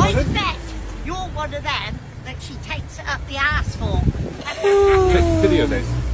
I bet you're one of them that she takes it up the ass for. Video this.